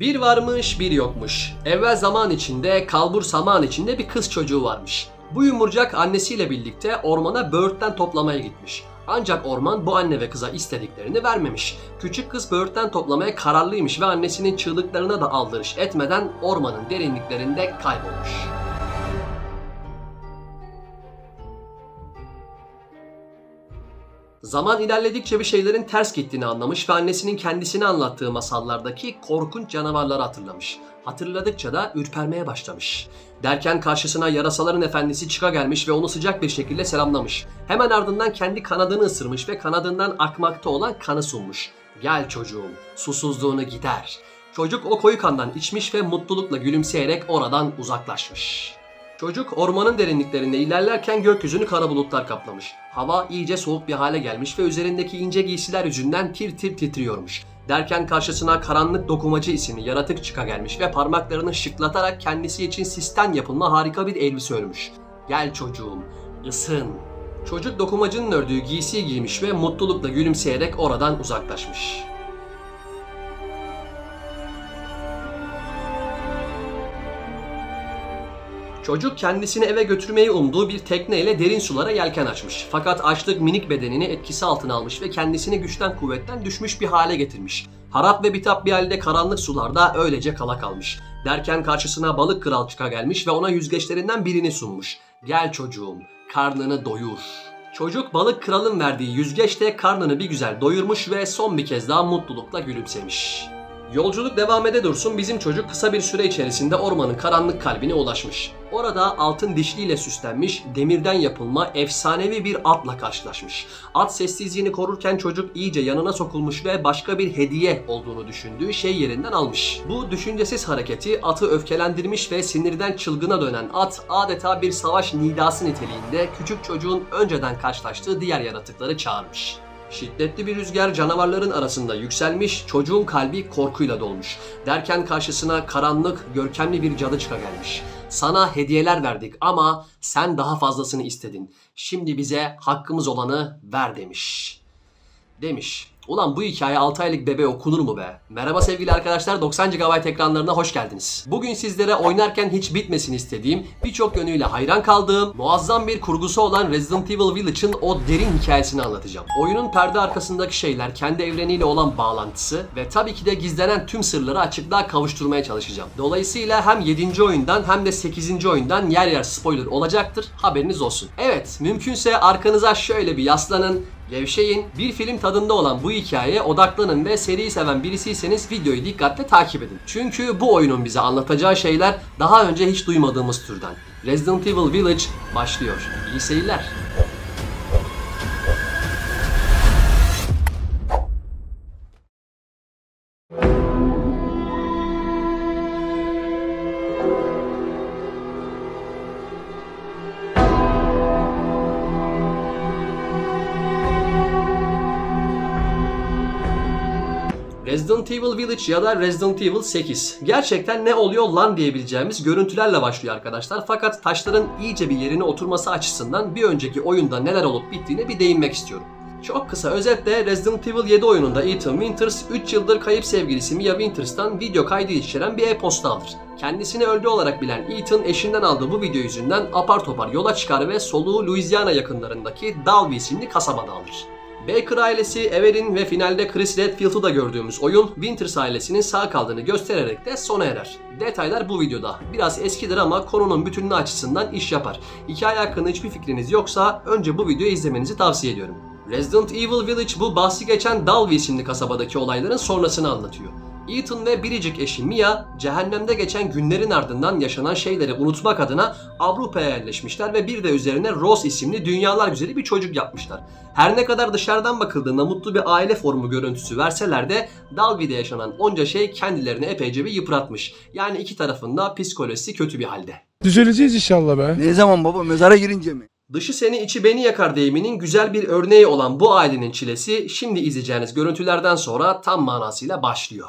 Bir varmış bir yokmuş. Evvel zaman içinde, kalbur saman içinde bir kız çocuğu varmış. Bu yumurcak annesiyle birlikte ormana böğürtlen toplamaya gitmiş. Ancak orman bu anne ve kıza istediklerini vermemiş. Küçük kız böğürtlen toplamaya kararlıymış ve annesinin çığlıklarına da aldırış etmeden ormanın derinliklerinde kaybolmuş. Zaman ilerledikçe bir şeylerin ters gittiğini anlamış ve annesinin kendisine anlattığı masallardaki korkunç canavarları hatırlamış. Hatırladıkça da ürpermeye başlamış. Derken karşısına yarasaların efendisi çıka gelmiş ve onu sıcak bir şekilde selamlamış. Hemen ardından kendi kanadını ısırmış ve kanadından akmakta olan kanı sunmuş. Gel çocuğum, susuzluğunu gider. Çocuk o koyu kandan içmiş ve mutlulukla gülümseyerek oradan uzaklaşmış. Çocuk ormanın derinliklerinde ilerlerken gökyüzünü kara bulutlar kaplamış. Hava iyice soğuk bir hale gelmiş ve üzerindeki ince giysiler yüzünden tir tir titriyormuş. Derken karşısına karanlık dokumacı isimli yaratık çıka gelmiş ve parmaklarını şıklatarak kendisi için sisten yapılma harika bir elbise örmüş. Gel çocuğum, ısın. Çocuk dokumacının ördüğü giysiyi giymiş ve mutlulukla gülümseyerek oradan uzaklaşmış. Çocuk kendisini eve götürmeyi umduğu bir tekneyle derin sulara yelken açmış. Fakat açlık minik bedenini etkisi altına almış ve kendisini güçten kuvvetten düşmüş bir hale getirmiş. Harap ve bitap bir halde karanlık sularda öylece kala kalmış. Derken karşısına balık kral çıka gelmiş ve ona yüzgeçlerinden birini sunmuş. Gel çocuğum, karnını doyur. Çocuk balık kralın verdiği yüzgeçle karnını bir güzel doyurmuş ve son bir kez daha mutlulukla gülümsemiş. Yolculuk devam ede dursun bizim çocuk kısa bir süre içerisinde ormanın karanlık kalbine ulaşmış. Orada altın dişliyle süslenmiş, demirden yapılma efsanevi bir atla karşılaşmış. At sessizliğini korurken çocuk iyice yanına sokulmuş ve başka bir hediye olduğunu düşündüğü şey yerinden almış. Bu düşüncesiz hareketi atı öfkelendirmiş ve sinirden çılgına dönen at adeta bir savaş nidası niteliğinde küçük çocuğun önceden karşılaştığı diğer yaratıkları çağırmış. Şiddetli bir rüzgar canavarların arasında yükselmiş, çocuğun kalbi korkuyla dolmuş. Derken karşısına karanlık, görkemli bir cadı çıka gelmiş. Sana hediyeler verdik ama sen daha fazlasını istedin. Şimdi bize hakkımız olanı ver demiş. Demiş. Ulan bu hikaye 6 aylık bebe okunur mu be? Merhaba sevgili arkadaşlar 90 GB ekranlarına hoş geldiniz. Bugün sizlere oynarken hiç bitmesini istediğim, birçok yönüyle hayran kaldığım, muazzam bir kurgusu olan Resident Evil Village'ın o derin hikayesini anlatacağım. Oyunun perde arkasındaki şeyler, kendi evreniyle olan bağlantısı ve tabii ki de gizlenen tüm sırları açıklığa kavuşturmaya çalışacağım. Dolayısıyla hem 7. oyundan hem de 8. oyundan yer yer spoiler olacaktır. Haberiniz olsun. Evet, mümkünse arkanıza şöyle bir yaslanın, Gevşeyin. Bir film tadında olan bu hikayeye odaklanın ve seriyi seven birisiyseniz videoyu dikkatle takip edin. Çünkü bu oyunun bize anlatacağı şeyler daha önce hiç duymadığımız türden. Resident Evil Village başlıyor. İyi seyirler. Village ya da Resident Evil 8. Gerçekten ne oluyor lan diyebileceğimiz görüntülerle başlıyor arkadaşlar. Fakat taşların iyice bir yerine oturması açısından bir önceki oyunda neler olup bittiğine bir değinmek istiyorum. Çok kısa özetle Resident Evil 7 oyununda Ethan Winters 3 yıldır kayıp sevgilisi Mia Winters'tan video kaydı içeren bir e-posta alır. Kendisini öldü olarak bilen Ethan eşinden aldığı bu video yüzünden apar topar yola çıkar ve soluğu Louisiana yakınlarındaki Dalby isimli kasabada alır. Baker ailesi, Everin ve finalde Chris Redfield'u da gördüğümüz oyun Winters ailesinin sağ kaldığını göstererek de sona erer. Detaylar bu videoda. Biraz eskidir ama konunun bütünlüğü açısından iş yapar. Hikaye hakkında hiçbir fikriniz yoksa önce bu videoyu izlemenizi tavsiye ediyorum. Resident Evil Village bu bahsi geçen Dalby isimli kasabadaki olayların sonrasını anlatıyor. Ethan ve biricik eşi Mia, cehennemde geçen günlerin ardından yaşanan şeyleri unutmak adına Avrupa'ya yerleşmişler ve bir de üzerine Rose isimli dünyalar güzeli bir çocuk yapmışlar. Her ne kadar dışarıdan bakıldığında mutlu bir aile formu görüntüsü verseler de Dalby'de yaşanan onca şey kendilerini epeyce bir yıpratmış. Yani iki tarafında psikolojisi kötü bir halde. Düzeleceğiz inşallah be. Ne zaman baba mezara girince mi? Dışı seni içi beni yakar deyiminin güzel bir örneği olan bu ailenin çilesi şimdi izleyeceğiniz görüntülerden sonra tam manasıyla başlıyor.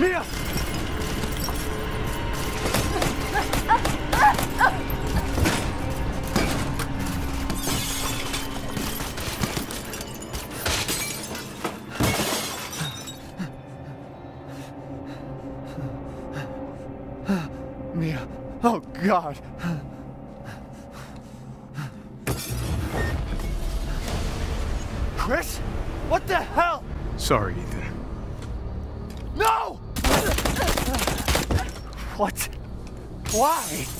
Mia! Mia. Oh, God. Chris? What the hell? Sorry, Ethan. What? Why?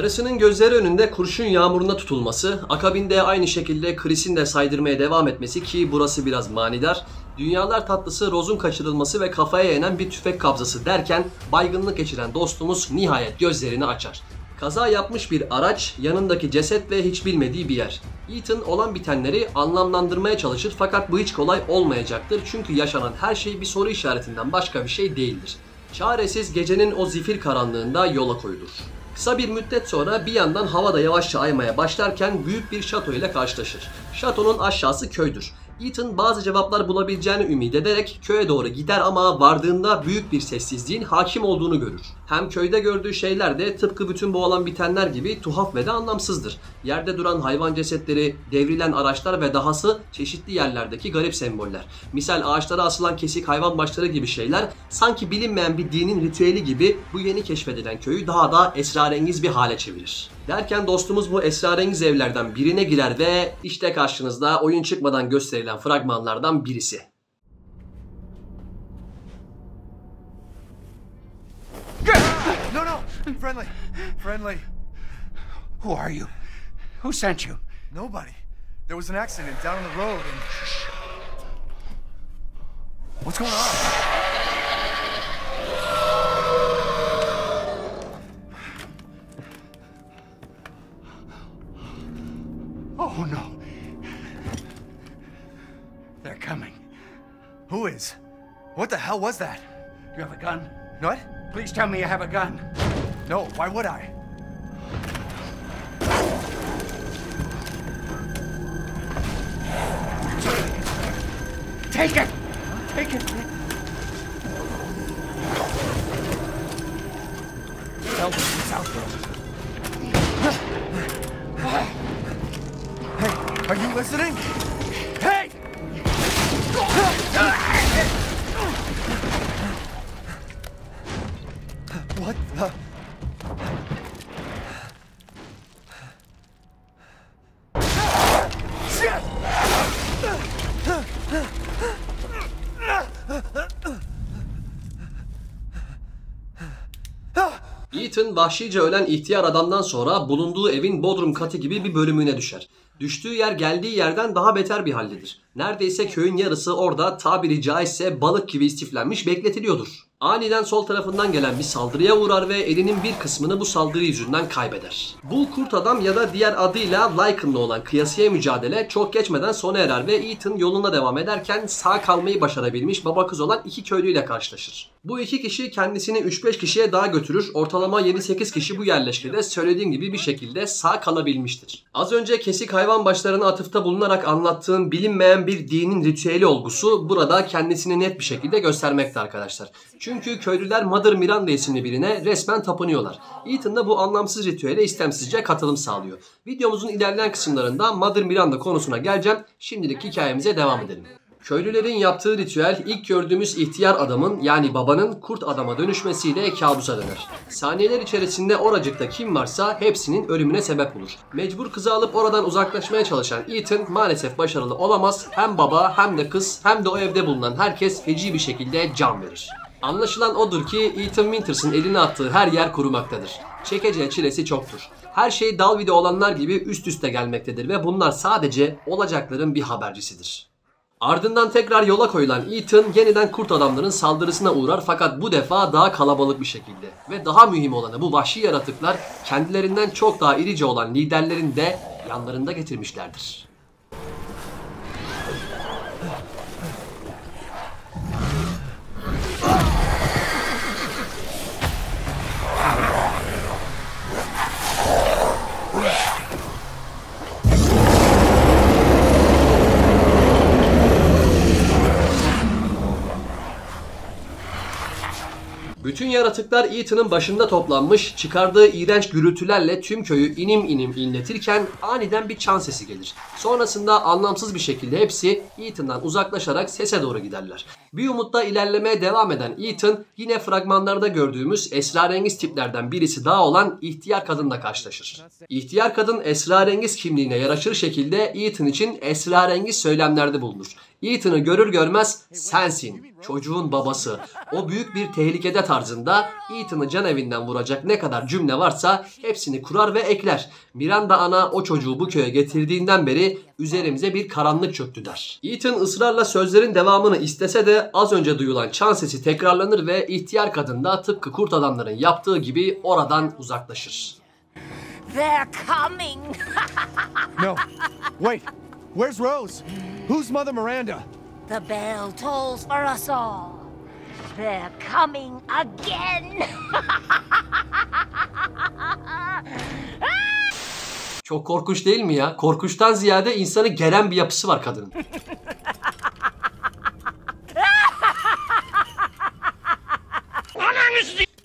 Karısının gözleri önünde kurşun yağmuruna tutulması, akabinde aynı şekilde Chris'in de saydırmaya devam etmesi ki burası biraz manidar, dünyalar tatlısı Rose'un kaçırılması ve kafaya yenen bir tüfek kabzası derken baygınlık geçiren dostumuz nihayet gözlerini açar. Kaza yapmış bir araç, yanındaki ceset ve hiç bilmediği bir yer. Ethan olan bitenleri anlamlandırmaya çalışır fakat bu hiç kolay olmayacaktır çünkü yaşanan her şey bir soru işaretinden başka bir şey değildir. Çaresiz gecenin o zifir karanlığında yola koyulur. Kısa bir müddet sonra bir yandan havada yavaşça aymaya başlarken büyük bir şato ile karşılaşır. Şatonun aşağısı köydür. Ethan bazı cevaplar bulabileceğini ümit ederek köye doğru gider ama vardığında büyük bir sessizliğin hakim olduğunu görür. Hem köyde gördüğü şeyler de tıpkı bütün bu olan bitenler gibi tuhaf ve de anlamsızdır. Yerde duran hayvan cesetleri, devrilen araçlar ve dahası çeşitli yerlerdeki garip semboller. Misal ağaçlara asılan kesik hayvan başları gibi şeyler sanki bilinmeyen bir dinin ritüeli gibi bu yeni keşfedilen köyü daha da esrarengiz bir hale çevirir. Derken dostumuz bu esrarengiz evlerden birine girer ve işte karşınızda oyun çıkmadan gösterilen fragmanlardan birisi. Friendly, friendly. Who are you? Who sent you? Nobody. There was an accident down on the road, and what's going on? Oh no. They're coming. Who is? What the hell was that? Do You have a gun? What? Please tell me you have a gun. No. Why would I? Take it! Take it! Tell them it's Hey, are you listening? Ethan vahşice ölen ihtiyar adamdan sonra bulunduğu evin bodrum katı gibi bir bölümüne düşer. Düştüğü yer geldiği yerden daha beter bir haldedir. Neredeyse köyün yarısı orada tabiri caizse balık gibi istiflenmiş bekletiliyordur. Aniden sol tarafından gelen bir saldırıya uğrar ve elinin bir kısmını bu saldırı yüzünden kaybeder. Bu kurt adam ya da diğer adıyla Lycan'la olan kıyasıya mücadele çok geçmeden sona erer ve Ethan yoluna devam ederken sağ kalmayı başarabilmiş baba kız olan iki köylüyle karşılaşır. Bu iki kişi kendisini 3-5 kişiye daha götürür. Ortalama 7-8 kişi bu yerleşkede söylediğim gibi bir şekilde sağ kalabilmiştir. Az önce kesik hayvan başlarına atıfta bulunarak anlattığım bilinmeyen bir dinin ritüeli olgusu burada kendisini net bir şekilde göstermekte arkadaşlar. Çünkü köylüler Mother Miranda isimli birine resmen tapınıyorlar. Ethan da bu anlamsız ritüele istemsizce katılım sağlıyor. Videomuzun ilerleyen kısımlarında Mother Miranda konusuna geleceğim. Şimdilik hikayemize devam edelim. Köylülerin yaptığı ritüel ilk gördüğümüz ihtiyar adamın yani babanın kurt adama dönüşmesiyle kabusa döner. Saniyeler içerisinde oracıkta kim varsa hepsinin ölümüne sebep olur. Mecbur kızı alıp oradan uzaklaşmaya çalışan Ethan maalesef başarılı olamaz. Hem baba hem de kız hem de o evde bulunan herkes feci bir şekilde can verir. Anlaşılan odur ki Ethan Winters'ın eline attığı her yer kurumaktadır. Çekeceği çilesi çoktur. Her şey Dalvi'de olanlar gibi üst üste gelmektedir ve bunlar sadece olacakların bir habercisidir. Ardından tekrar yola koyulan Ethan yeniden kurt adamların saldırısına uğrar fakat bu defa daha kalabalık bir şekilde. Ve daha mühim olanı bu vahşi yaratıklar kendilerinden çok daha irice olan liderlerin de yanlarında getirmişlerdir. Bütün yaratıklar Ethan'ın başında toplanmış, çıkardığı iğrenç gürültülerle tüm köyü inim inim inletirken aniden bir çan sesi gelir. Sonrasında anlamsız bir şekilde hepsi Ethan'dan uzaklaşarak sese doğru giderler. Bir umutla ilerlemeye devam eden Ethan yine fragmanlarda gördüğümüz esrarengiz tiplerden birisi daha olan ihtiyar kadınla karşılaşır. İhtiyar kadın esrarengiz kimliğine yaraşır şekilde Ethan için esrarengiz söylemlerde bulunur. Ethan'ı görür görmez sensin, çocuğun babası, o büyük bir tehlikede tarzında Ethan'ı can evinden vuracak ne kadar cümle varsa hepsini kurar ve ekler. Miranda ana o çocuğu bu köye getirdiğinden beri üzerimize bir karanlık çöktü der. Ethan ısrarla sözlerin devamını istese de az önce duyulan çan sesi tekrarlanır ve ihtiyar kadın da tıpkı kurt adamların yaptığı gibi oradan uzaklaşır. They're coming. No. Wait. Where's Rose? Who's Mother Miranda? the bell tolls for us all. They're coming again. Çok korkunç değil mi ya? Korkunçtan ziyade insanı geren bir yapısı var kadının.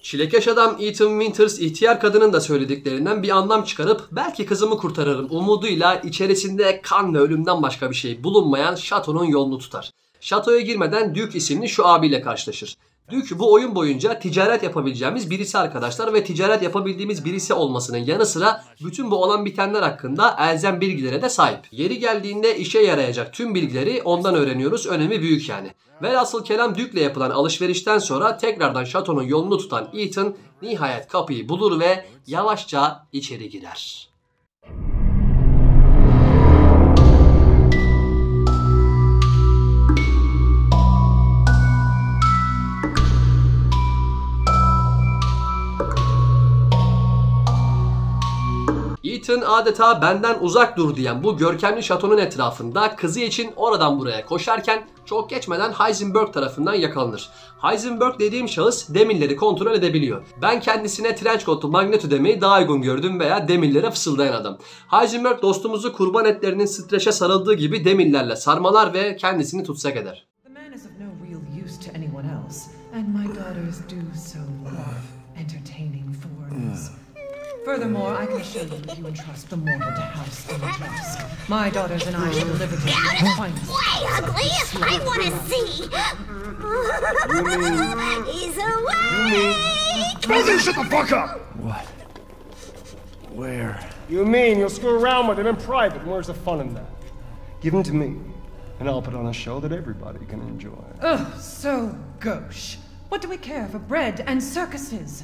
Çilekeş adam Ethan Winters ihtiyar kadının da söylediklerinden bir anlam çıkarıp belki kızımı kurtarırım umuduyla içerisinde kan ve ölümden başka bir şey bulunmayan şatonun yolunu tutar. Şatoya girmeden Duke isimli şu abiyle karşılaşır. Duke bu oyun boyunca ticaret yapabileceğimiz birisi arkadaşlar ve ticaret yapabildiğimiz birisi olmasının yanı sıra bütün bu olan bitenler hakkında elzem bilgilere de sahip. Yeri geldiğinde işe yarayacak tüm bilgileri ondan öğreniyoruz. Önemi büyük yani. Velhasıl kelam Duke'le yapılan alışverişten sonra tekrardan şatonun yolunu tutan Ethan nihayet kapıyı bulur ve yavaşça içeri girer. Ethan adeta benden uzak dur diyen bu görkemli şatonun etrafında kızı için oradan buraya koşarken çok geçmeden Heisenberg tarafından yakalanır. Heisenberg dediğim şahıs demirleri kontrol edebiliyor. Ben kendisine trench coat'u Magneto demeyi daha uygun gördüm veya demirlere fısıldayan adam. Heisenberg dostumuzu kurban etlerinin streçe sarıldığı gibi demirlerle sarmalar ve kendisini tutsak eder. And my daughters do so love entertaining foreigners. Furthermore, I can assure you if you entrust the mortal to House Dimitrescu, my daughters and I will deliver to you the finest. Way ugly. I want to see. He's awake. Brother, shut the fuck up! What? Where? You mean you'll screw around with him in private, where's the fun in that? Give him to me, and I'll put on a show that everybody can enjoy. Ugh, so gauche. What do we care for bread and circuses?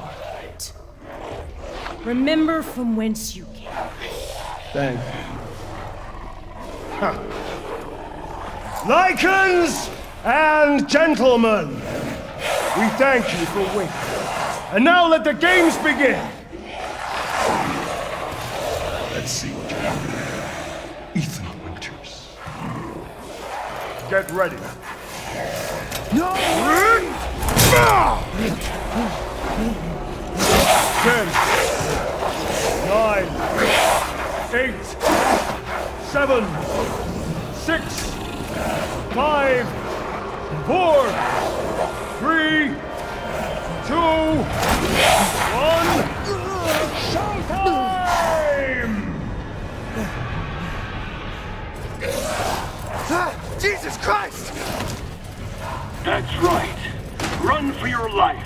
Remember from whence you came. Thanks. Huh. Lycans and gentlemen, we thank you for waiting. And now let the games begin. Let's see what you have. Ethan Winters. Get ready. No! Seven, six, five, four, three, two, one. Showtime! Ah, Jesus Christ! That's right. Run for your life.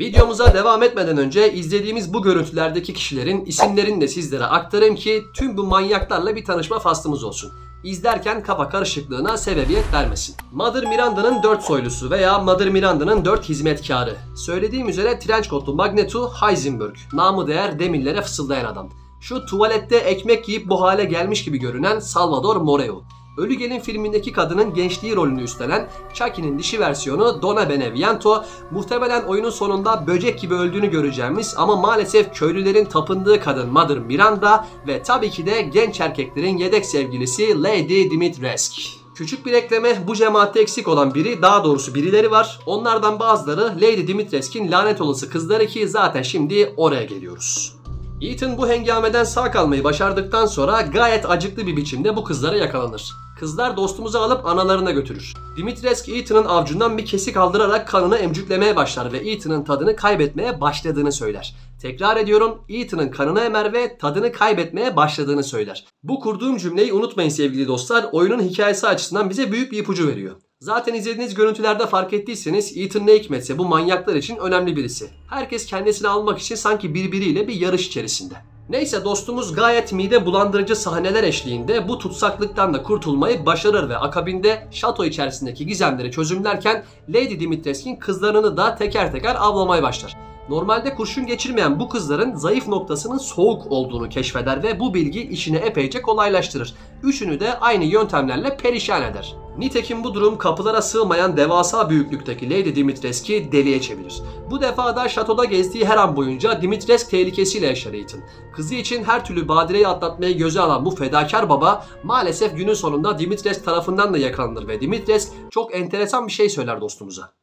Videomuza devam etmeden önce izlediğimiz bu görüntülerdeki kişilerin isimlerini de sizlere aktarayım ki tüm bu manyaklarla bir tanışma faslımız olsun. İzlerken kafa karışıklığına sebebiyet vermesin. Mother Miranda'nın 4 soylusu veya Mother Miranda'nın 4 hizmetkarı. Söylediğim üzere coatlu Magneto Heisenberg. Namı değer demirlere fısıldayan adam. Şu tuvalette ekmek yiyip bu hale gelmiş gibi görünen Salvador Moreo. Ölü Gelin filmindeki kadının gençliği rolünü üstlenen Chucky'nin dişi versiyonu Donna Beneviento muhtemelen oyunun sonunda böcek gibi öldüğünü göreceğimiz ama maalesef köylülerin tapındığı kadın Mother Miranda ve tabii ki de genç erkeklerin yedek sevgilisi Lady Dimitrescu. Küçük bir ekleme bu cemaatte eksik olan biri daha doğrusu birileri var. Onlardan bazıları Lady Dimitrescu'nun lanet olası kızları ki zaten şimdi oraya geliyoruz. Ethan bu hengameden sağ kalmayı başardıktan sonra gayet acıklı bir biçimde bu kızlara yakalanır. Kızlar dostumuzu alıp analarına götürür. Dimitrescu Ethan'ın avcundan bir kesik aldırarak kanını emcüklemeye başlar ve Ethan'ın tadını kaybetmeye başladığını söyler. Tekrar ediyorum Ethan'ın kanını emer ve tadını kaybetmeye başladığını söyler. Bu kurduğum cümleyi unutmayın sevgili dostlar. Oyunun hikayesi açısından bize büyük bir ipucu veriyor. Zaten izlediğiniz görüntülerde fark ettiyseniz Ethan ne hikmetse bu manyaklar için önemli birisi. Herkes kendisini almak için sanki birbiriyle bir yarış içerisinde. Neyse dostumuz gayet mide bulandırıcı sahneler eşliğinde bu tutsaklıktan da kurtulmayı başarır ve akabinde şato içerisindeki gizemleri çözümlerken Lady Dimitrescu'nun kızlarını da teker teker avlamaya başlar. Normalde kurşun geçirmeyen bu kızların zayıf noktasının soğuk olduğunu keşfeder ve bu bilgi işini epeyce kolaylaştırır. Üçünü de aynı yöntemlerle perişan eder. Nitekim bu durum kapılara sığmayan devasa büyüklükteki Lady Dimitrescu deliye çevirir. Bu defa da şatoda gezdiği her an boyunca Dimitrescu tehlikesiyle yaşar Ethan. Kızı için her türlü badireyi atlatmayı göze alan bu fedakar baba maalesef günün sonunda Dimitrescu tarafından da yakalanır ve Dimitrescu çok enteresan bir şey söyler dostumuza.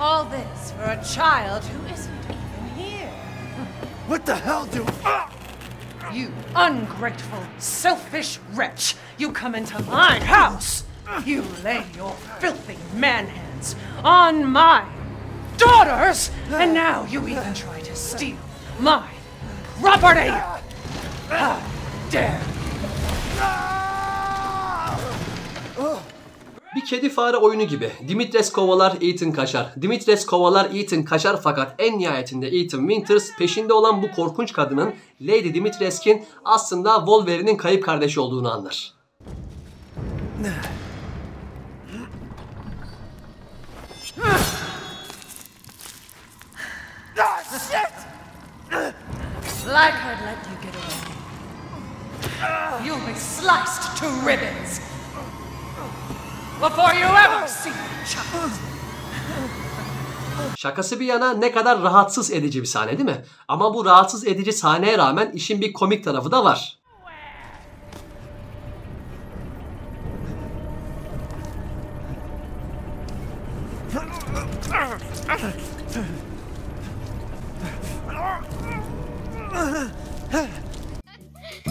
All this for a child who isn't even here. What the hell do... Ah! You ungrateful, selfish wretch! You come into my house! You lay your filthy man hands on my daughters! And now you even try to steal my property! How dare Bir kedi fare oyunu gibi. Dimitres kovalar, Ethan kaçar. Dimitres kovalar, Ethan kaçar fakat en nihayetinde Ethan Winters peşinde olan bu korkunç kadının Lady Dimitrescu'nun aslında Wolverine'in kayıp kardeşi olduğunu anlar. I'd let you get away. You'll be sliced to ribbons before you ever see. Şakası bir yana ne kadar rahatsız edici bir sahne değil mi? Ama bu rahatsız edici sahneye rağmen işin bir komik tarafı da var.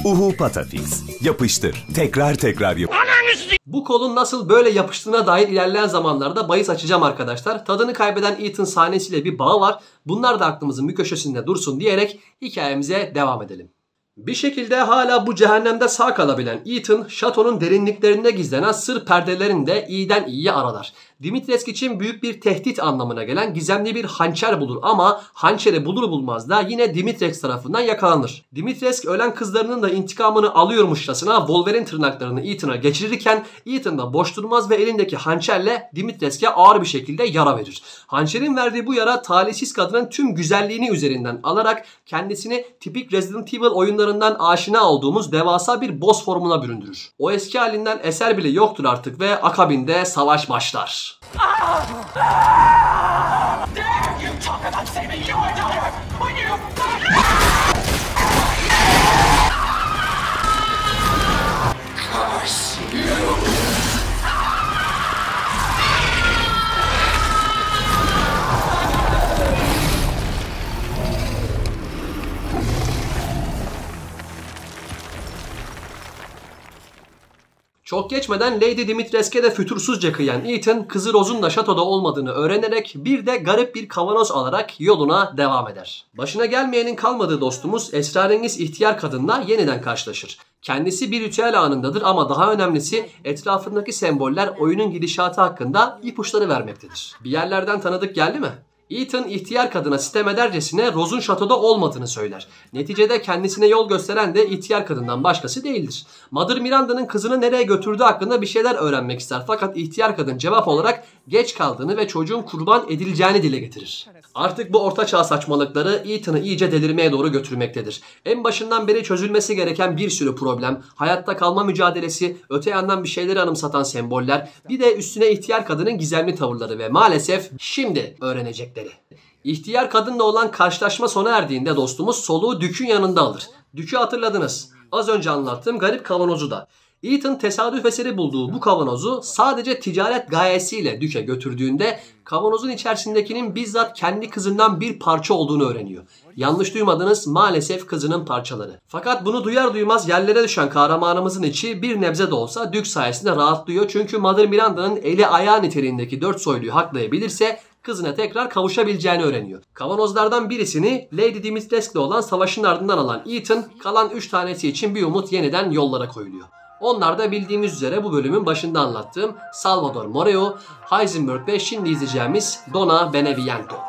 Uhu Patafix. Yapıştır. Tekrar tekrar yap. Bu kolun nasıl böyle yapıştığına dair ilerleyen zamanlarda bahis açacağım arkadaşlar. Tadını kaybeden Ethan sahnesiyle bir bağı var. Bunlar da aklımızın bir köşesinde dursun diyerek hikayemize devam edelim. Bir şekilde hala bu cehennemde sağ kalabilen Ethan, şatonun derinliklerinde gizlenen sır perdelerini de iyiden iyiye aralar. Dimitrescu için büyük bir tehdit anlamına gelen gizemli bir hançer bulur ama hançeri bulur bulmaz da yine Dimitrescu tarafından yakalanır. Dimitrescu ölen kızlarının da intikamını alıyormuşçasına Wolverine tırnaklarını Ethan'a geçirirken Ethan da boş durmaz ve elindeki hançerle Dimitrescu'ya ağır bir şekilde yara verir. Hançerin verdiği bu yara talihsiz kadının tüm güzelliğini üzerinden alarak kendisini tipik Resident Evil oyunlarından aşina olduğumuz devasa bir boss formuna büründürür. O eski halinden eser bile yoktur artık ve akabinde savaş başlar. Ah! Ah! Dare you talk about saving Çok geçmeden Lady Dimitrescu'ya de fütursuzca kıyan Ethan kızı Rose'un da şatoda olmadığını öğrenerek bir de garip bir kavanoz alarak yoluna devam eder. Başına gelmeyenin kalmadığı dostumuz esrarengiz ihtiyar kadınla yeniden karşılaşır. Kendisi bir ritüel anındadır ama daha önemlisi etrafındaki semboller oyunun gidişatı hakkında ipuçları vermektedir. Bir yerlerden tanıdık geldi mi? Ethan ihtiyar kadına sitem edercesine Rose'un şatoda olmadığını söyler. Neticede kendisine yol gösteren de ihtiyar kadından başkası değildir. Mother Miranda'nın kızını nereye götürdüğü hakkında bir şeyler öğrenmek ister fakat ihtiyar kadın cevap olarak geç kaldığını ve çocuğun kurban edileceğini dile getirir. Artık bu ortaçağ saçmalıkları Ethan'ı iyice delirmeye doğru götürmektedir. En başından beri çözülmesi gereken bir sürü problem, hayatta kalma mücadelesi, öte yandan bir şeyleri anımsatan semboller, bir de üstüne ihtiyar kadının gizemli tavırları ve maalesef şimdi öğrenecekleri. İhtiyar kadınla olan karşılaşma sona erdiğinde dostumuz soluğu Dük'ün yanında alır. Dük'ü hatırladınız. Az önce anlattığım garip kavanozu da. Ethan tesadüf eseri bulduğu bu kavanozu sadece ticaret gayesiyle Dük'e götürdüğünde kavanozun içerisindekinin bizzat kendi kızından bir parça olduğunu öğreniyor. Yanlış duymadınız maalesef kızının parçaları. Fakat bunu duyar duymaz yerlere düşen kahramanımızın içi bir nebze de olsa Dük sayesinde rahatlıyor. Çünkü Mother Miranda'nın eli ayağı niteliğindeki dört soyluyu haklayabilirse kızına tekrar kavuşabileceğini öğreniyor. Kavanozlardan birisini Lady Dimitrescu'da olan savaşın ardından alan Ethan kalan 3 tanesi için bir umut yeniden yollara koyuluyor. Onlar da bildiğimiz üzere bu bölümün başında anlattığım Salvador Moreo, Heisenberg ve şimdi izleyeceğimiz Donna Beneviento.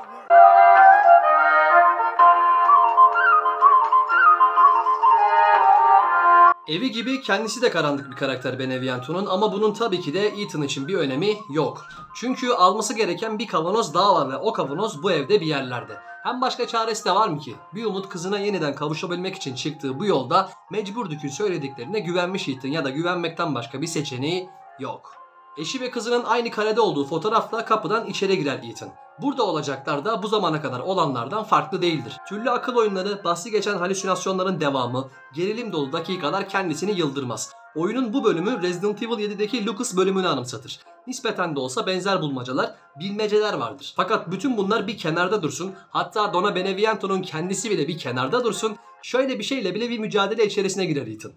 Evi gibi kendisi de karanlık bir karakter Beneviento'nun ama bunun tabii ki de Ethan için bir önemi yok. Çünkü alması gereken bir kavanoz daha var ve o kavanoz bu evde bir yerlerde. Hem başka çaresi de var mı ki? Bir umut kızına yeniden kavuşabilmek için çıktığı bu yolda mecbur Dük'ün söylediklerine güvenmiş Ethan ya da güvenmekten başka bir seçeneği yok. Eşi ve kızının aynı karede olduğu fotoğrafla kapıdan içeri girer Ethan. Burada olacaklar da bu zamana kadar olanlardan farklı değildir. Türlü akıl oyunları, bahsi geçen halüsinasyonların devamı, gerilim dolu dakikalar kendisini yıldırmaz. Oyunun bu bölümü Resident Evil 7'deki Lucas bölümünü anımsatır. Nispeten de olsa benzer bulmacalar, bilmeceler vardır. Fakat bütün bunlar bir kenarda dursun, hatta Donna Beneviento'nun kendisi bile bir kenarda dursun, şöyle bir şeyle bile bir mücadele içerisine girer Ethan.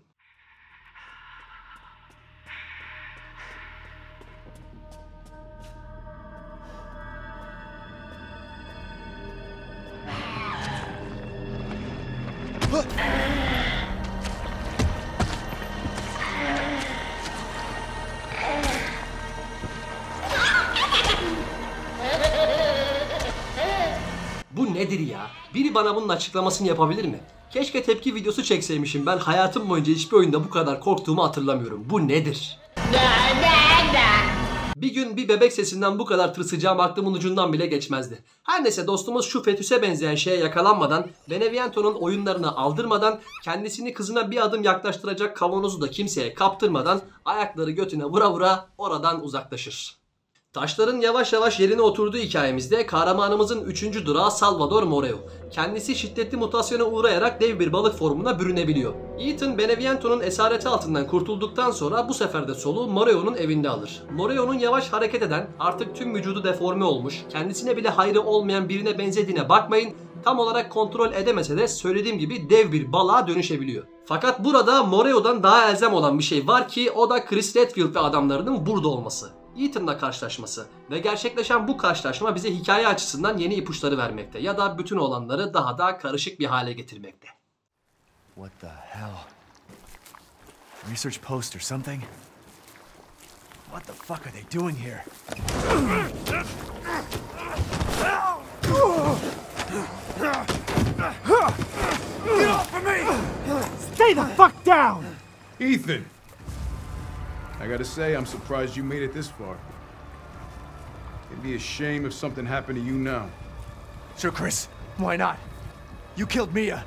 Bana bunun açıklamasını yapabilir mi? Keşke tepki videosu çekseymişim. Ben hayatım boyunca hiçbir oyunda bu kadar korktuğumu hatırlamıyorum. Bu nedir? Bir gün bir bebek sesinden bu kadar tırsacağım aklımın ucundan bile geçmezdi. Her neyse dostumuz şu fetüse benzeyen şeye yakalanmadan, Beneviento'nun oyunlarını aldırmadan, kendisini kızına bir adım yaklaştıracak kavanozu da kimseye kaptırmadan ayakları götüne vura vura oradan uzaklaşır. Taşların yavaş yavaş yerine oturduğu hikayemizde kahramanımızın 3. durağı Salvador Moreo. Kendisi şiddetli mutasyona uğrayarak dev bir balık formuna bürünebiliyor. Ethan Beneviento'nun esareti altından kurtulduktan sonra bu sefer de soluğu Moreo'nun evinde alır. Moreo'nun yavaş hareket eden, artık tüm vücudu deforme olmuş, kendisine bile hayrı olmayan birine benzediğine bakmayın, tam olarak kontrol edemese de söylediğim gibi dev bir balığa dönüşebiliyor. Fakat burada Moreo'dan daha elzem olan bir şey var ki o da Chris Redfield ve adamlarının burada olması. Ethan'la karşılaşması ve gerçekleşen bu karşılaşma bize hikaye açısından yeni ipuçları vermekte ya da bütün olanları daha da karışık bir hale getirmekte. What the hell? Research post or something? What the fuck are they doing here? Get off of me! Stay the fuck down! Ethan! I gotta say, I'm surprised you made it this far. It'd be a shame if something happened to you now. Sir Chris. Why not? You killed Mia.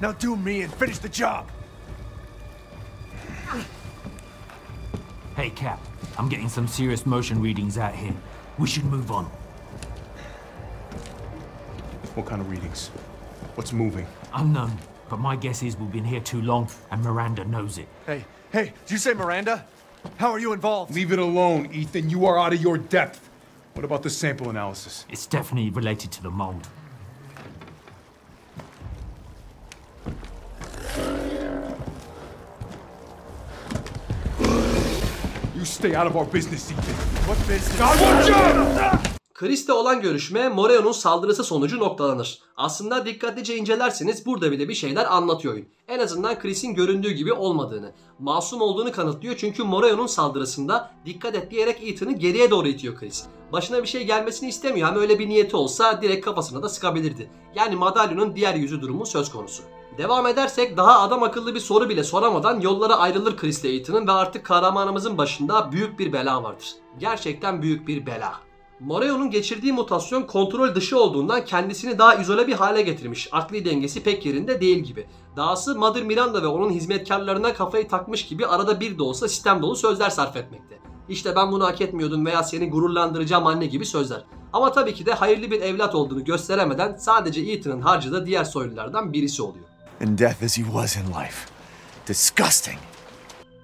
Now do me and finish the job. Hey, Cap. I'm getting some serious motion readings out here. We should move on. What kind of readings? What's moving? Unknown, but my guess is we've been here too long, and Miranda knows it. Hey, hey, did you say Miranda? How are you involved? Leave it alone, Ethan. You are out of your depth. What about the sample analysis? It's definitely related to the mold. You stay out of our business, Ethan. What business? God, watch out! Chris'le olan görüşme Moreo'nun saldırısı sonucu noktalanır. Aslında dikkatlice incelerseniz burada bile bir şeyler anlatıyor oyun. En azından Chris'in göründüğü gibi olmadığını. Masum olduğunu kanıtlıyor çünkü Moreo'nun saldırısında dikkat et diyerek Ethan'ı geriye doğru itiyor Chris. Başına bir şey gelmesini istemiyor ama öyle bir niyeti olsa direkt kafasına da sıkabilirdi. Yani madalyonun diğer yüzü durumu söz konusu. Devam edersek daha adam akıllı bir soru bile soramadan yollara ayrılır Chris ile Ethan'ın ve artık kahramanımızın başında büyük bir bela vardır. Gerçekten büyük bir bela. Moreo'nun geçirdiği mutasyon kontrol dışı olduğundan kendisini daha izole bir hale getirmiş. Akli dengesi pek yerinde değil gibi. Dahası Mother Miranda ve onun hizmetkarlarına kafayı takmış gibi arada bir de olsa sistem dolu sözler sarf etmekte. İşte ben bunu hak etmiyordum veya seni gururlandıracağım anne gibi sözler. Ama tabii ki de hayırlı bir evlat olduğunu gösteremeden sadece Ethan'ın harcadığı diğer soylulardan birisi oluyor. In death as he was in life. Disgusting.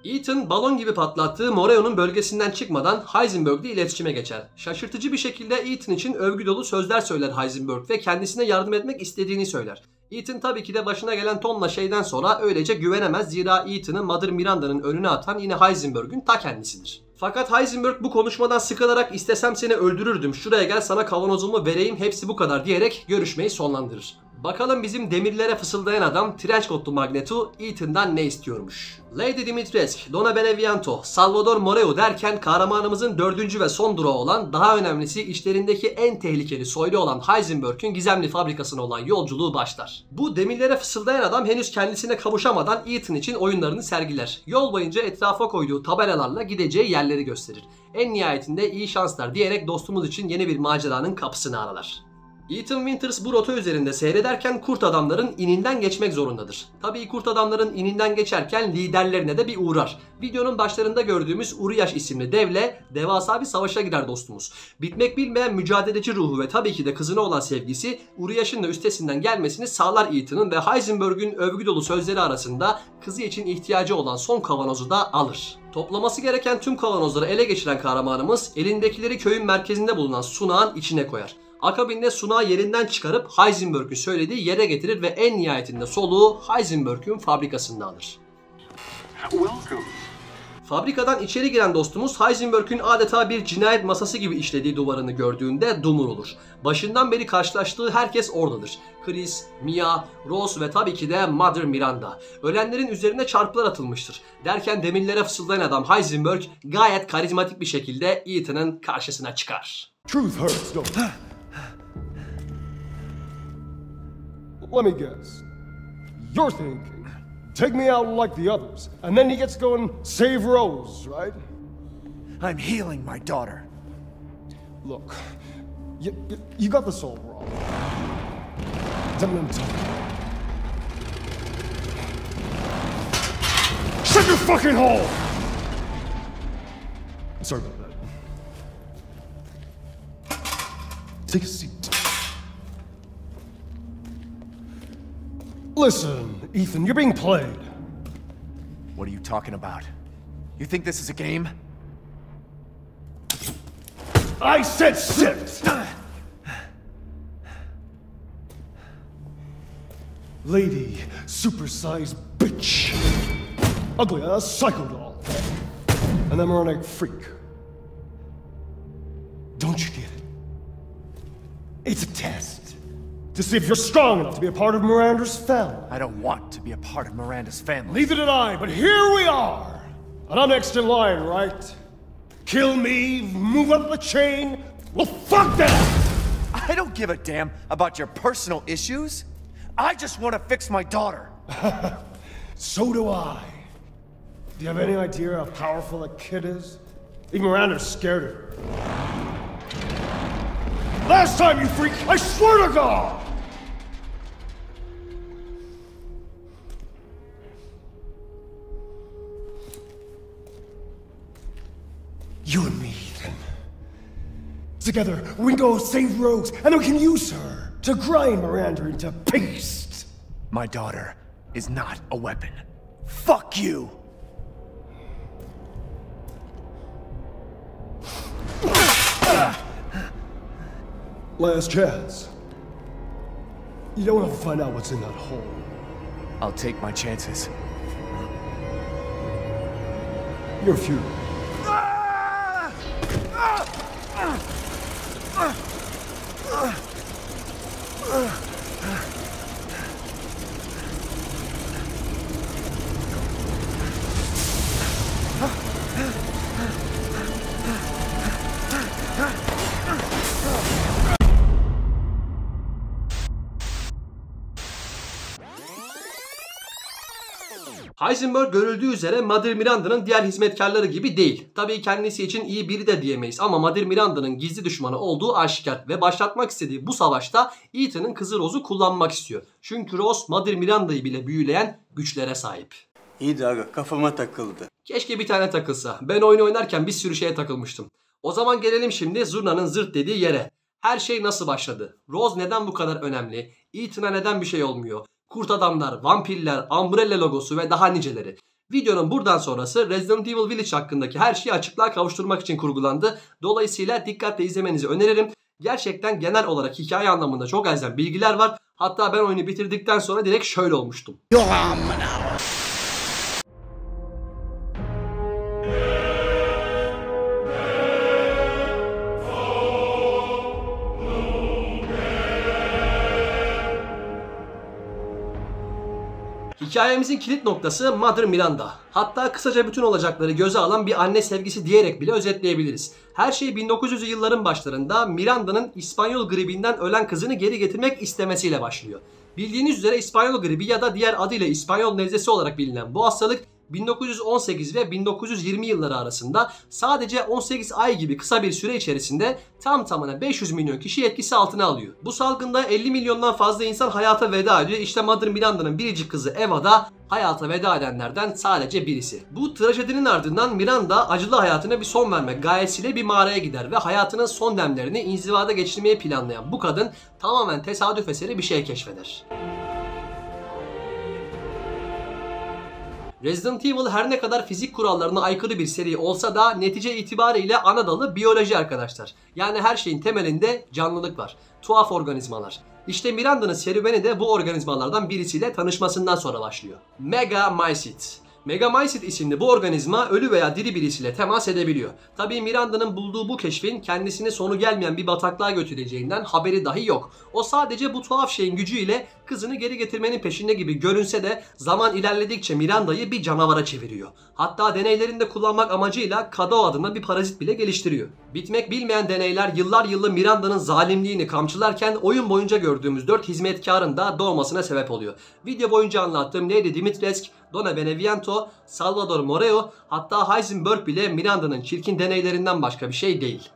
Ethan balon gibi patlattığı Moreo'nun bölgesinden çıkmadan Heisenberg'le iletişime geçer. Şaşırtıcı bir şekilde Ethan için övgü dolu sözler söyler Heisenberg ve kendisine yardım etmek istediğini söyler. Ethan tabii ki de başına gelen tonla şeyden sonra öylece güvenemez zira Ethan'ı Mother Miranda'nın önüne atan yine Heisenberg'ün ta kendisidir. Fakat Heisenberg bu konuşmadan sıkılarak istesem seni öldürürdüm şuraya gel sana kavanozumu vereyim hepsi bu kadar diyerek görüşmeyi sonlandırır. Bakalım bizim demirlere fısıldayan adam Trenchcoat'lu Magneto Ethan'dan ne istiyormuş? Lady Dimitrescu, Donna Beneviento, Salvador Moreo derken kahramanımızın dördüncü ve son durağı olan daha önemlisi işlerindeki en tehlikeli soylu olan Heisenberg'ün gizemli fabrikasına olan yolculuğu başlar. Bu demirlere fısıldayan adam henüz kendisine kavuşamadan Ethan için oyunlarını sergiler. Yol boyunca etrafa koyduğu tabelalarla gideceği yerleri gösterir. En nihayetinde iyi şanslar diyerek dostumuz için yeni bir maceranın kapısını aralar. Ethan Winters bu rota üzerinde seyrederken kurt adamların ininden geçmek zorundadır. Tabii kurt adamların ininden geçerken liderlerine de bir uğrar. Videonun başlarında gördüğümüz Uriyaş isimli devle devasa bir savaşa girer dostumuz. Bitmek bilmeyen mücadeleci ruhu ve tabii ki de kızına olan sevgisi Uriyaş'ın da üstesinden gelmesini sağlar Ethan'ın ve Heisenberg'ün övgü dolu sözleri arasında kızı için ihtiyacı olan son kavanozu da alır. Toplaması gereken tüm kavanozları ele geçiren kahramanımız elindekileri köyün merkezinde bulunan sunağın içine koyar. Akabinde sunağı yerinden çıkarıp Heisenberg'ün söylediği yere getirir ve en nihayetinde soluğu Heisenberg'ün fabrikasında alır. Welcome. Fabrikadan içeri giren dostumuz Heisenberg'ün adeta bir cinayet masası gibi işlediği duvarını gördüğünde dumur olur. Başından beri karşılaştığı herkes oradadır. Chris, Mia, Rose ve tabii ki de Mother Miranda. Ölenlerin üzerine çarpılar atılmıştır. Derken demirlere fısıldayan adam Heisenberg gayet karizmatik bir şekilde Ethan'ın karşısına çıkar. Truth hurts, don't Let me guess. You're thinking, take me out like the others, and then he gets to go and save Rose, right? I'm healing my daughter. Look, you, you, you got this all wrong. Tell me what I'm talking about. Shut your fucking hole! Sorry about that. Take a seat. Listen, Ethan, you're being played. What are you talking about? You think this is a game? I said sit! Lady, supersized bitch. Ugly ass psycho doll. An embryonic freak. Don't you get it? It's a test. To see if you're strong enough to be a part of Miranda's family. I don't want to be a part of Miranda's family. Neither did I, but here we are. And I'm next in line, right? Kill me, move up the chain. Well, fuck that! I don't give a damn about your personal issues. I just want to fix my daughter. So do I. Do you have any idea how powerful that kid is? Even Miranda's scared of her. Last time, you freak, I swear to God! You and me, then. Together, we can go save Rose, and we can use her to grind Miranda into paste. My daughter is not a weapon. Fuck you! Last chance. You don't have to find out what's in that hole. I'll take my chances. You're futile. Ugh! Heisenberg görüldüğü üzere Mother Miranda'nın diğer hizmetkarları gibi değil. Tabii kendisi için iyi biri de diyemeyiz ama Mother Miranda'nın gizli düşmanı olduğu aşikar ve başlatmak istediği bu savaşta Ethan'ın kızı Rose'u kullanmak istiyor. Çünkü Rose Mother Miranda'yı bile büyüleyen güçlere sahip. İyi de aga kafama takıldı. Keşke bir tane takılsa. Ben oyun oynarken bir sürü şeye takılmıştım. O zaman gelelim şimdi Zurna'nın zırt dediği yere. Her şey nasıl başladı? Rose neden bu kadar önemli? Ethan'a neden bir şey olmuyor? Kurt adamlar, vampirler, Umbrella logosu ve daha niceleri. Videonun buradan sonrası Resident Evil Village hakkındaki her şeyi açıklığa kavuşturmak için kurgulandı. Dolayısıyla dikkatle izlemenizi öneririm. Gerçekten genel olarak hikaye anlamında çok elzem bilgiler var. Hatta ben oyunu bitirdikten sonra direkt şöyle olmuştum. Hikayemizin kilit noktası Mother Miranda. Hatta kısaca bütün olacakları göze alan bir anne sevgisi diyerek bile özetleyebiliriz. Her şey 1900'lü yılların başlarında Miranda'nın İspanyol gribinden ölen kızını geri getirmek istemesiyle başlıyor. Bildiğiniz üzere İspanyol gribi ya da diğer adıyla İspanyol nezlesi olarak bilinen bu hastalık 1918 ve 1920 yılları arasında sadece 18 ay gibi kısa bir süre içerisinde tam tamına 500 milyon kişi etkisi altına alıyor. Bu salgında 50 milyondan fazla insan hayata veda ediyor. İşte Mother Miranda'nın biricik kızı Eva da hayata veda edenlerden sadece birisi. Bu trajedinin ardından Miranda acılı hayatına bir son vermek gayesiyle bir mağaraya gider ve hayatının son demlerini inzivada geçirmeyi planlayan bu kadın tamamen tesadüf eseri bir şey keşfeder. Resident Evil her ne kadar fizik kurallarına aykırı bir seri olsa da netice itibariyle ana dalı biyoloji arkadaşlar. Yani her şeyin temelinde canlılık var. Tuhaf organizmalar. İşte Miranda'nın serüveni de bu organizmalardan birisiyle tanışmasından sonra başlıyor. Megamycete. Megamycete isimli bu organizma ölü veya diri birisiyle temas edebiliyor. Tabii Miranda'nın bulduğu bu keşfin kendisini sonu gelmeyen bir bataklığa götüreceğinden haberi dahi yok. O sadece bu tuhaf şeyin gücüyle kızını geri getirmenin peşinde gibi görünse de zaman ilerledikçe Miranda'yı bir canavara çeviriyor. Hatta deneylerinde kullanmak amacıyla Kado adında bir parazit bile geliştiriyor. Bitmek bilmeyen deneyler yıllar yılı Miranda'nın zalimliğini kamçılarken oyun boyunca gördüğümüz 4 hizmetkarın da doğmasına sebep oluyor. Video boyunca anlattığım Lady Dimitrescu, Donna Beneviento, Salvador Moreo hatta Heisenberg bile Miranda'nın çirkin deneylerinden başka bir şey değil.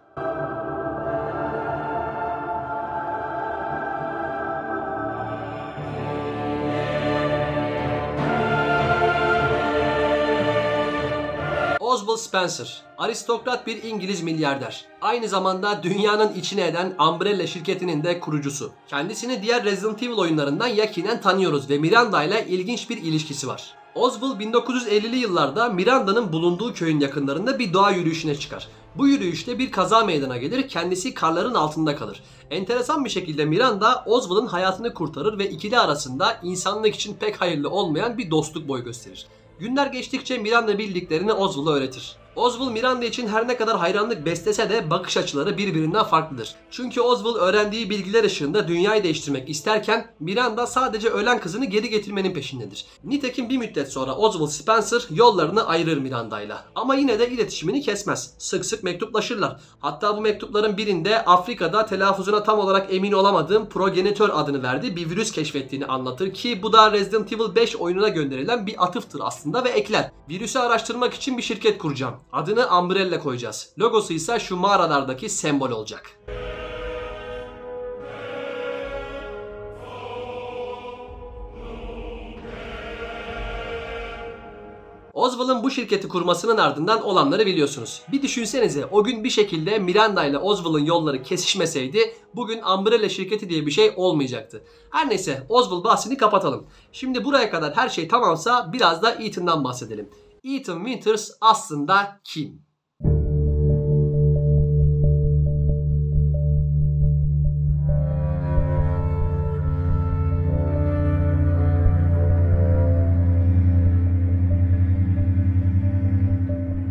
Oswald Spencer, aristokrat bir İngiliz milyarder. Aynı zamanda dünyanın içine eden Umbrella şirketinin de kurucusu. Kendisini diğer Resident Evil oyunlarından yakinen tanıyoruz ve Miranda ile ilginç bir ilişkisi var. Oswald 1950'li yıllarda Miranda'nın bulunduğu köyün yakınlarında bir doğa yürüyüşüne çıkar. Bu yürüyüşte bir kaza meydana gelir, kendisi karların altında kalır. Enteresan bir şekilde Miranda Oswald'ın hayatını kurtarır ve ikili arasında insanlık için pek hayırlı olmayan bir dostluk boy gösterir. Günler geçtikçe Miranda bildiklerini Oswald'a öğretir. Oswald Miranda için her ne kadar hayranlık beslese de bakış açıları birbirinden farklıdır. Çünkü Oswald öğrendiği bilgiler ışığında dünyayı değiştirmek isterken Miranda sadece ölen kızını geri getirmenin peşindedir. Nitekim bir müddet sonra Oswald Spencer yollarını ayırır Miranda'yla. Ama yine de iletişimini kesmez. Sık sık mektuplaşırlar. Hatta bu mektupların birinde Afrika'da telaffuzuna tam olarak emin olamadığım progenitör adını verdiği bir virüs keşfettiğini anlatır ki bu da Resident Evil 5 oyununa gönderilen bir atıftır aslında ve ekler. Virüsü araştırmak için bir şirket kuracağım. Adını Umbrella koyacağız. Logosu ise şu mağaralardaki sembol olacak. Oswald'ın bu şirketi kurmasının ardından olanları biliyorsunuz. Bir düşünsenize o gün bir şekilde Miranda ile Oswald'ın yolları kesişmeseydi bugün Umbrella şirketi diye bir şey olmayacaktı. Her neyse Oswald bahsini kapatalım. Şimdi buraya kadar her şey tamamsa biraz da Ethan'dan bahsedelim. Ethan Winters aslında kim?